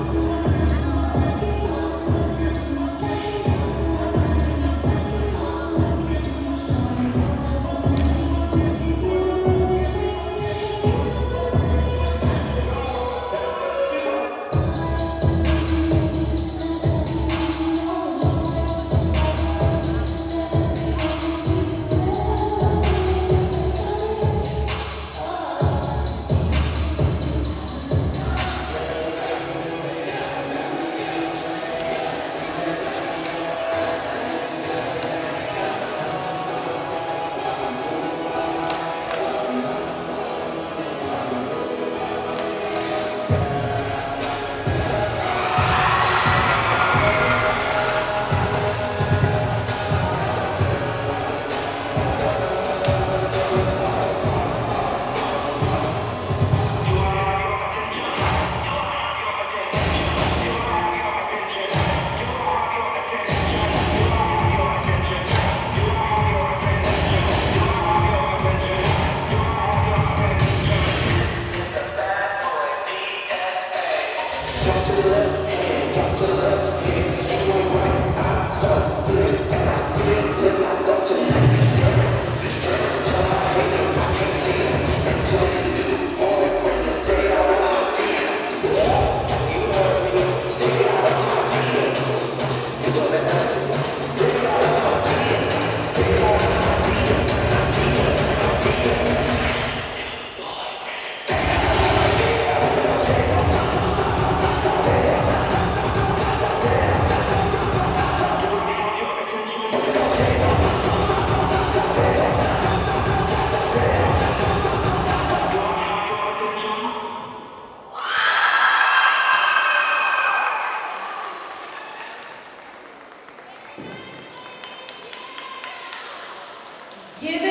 Oh. The left. Give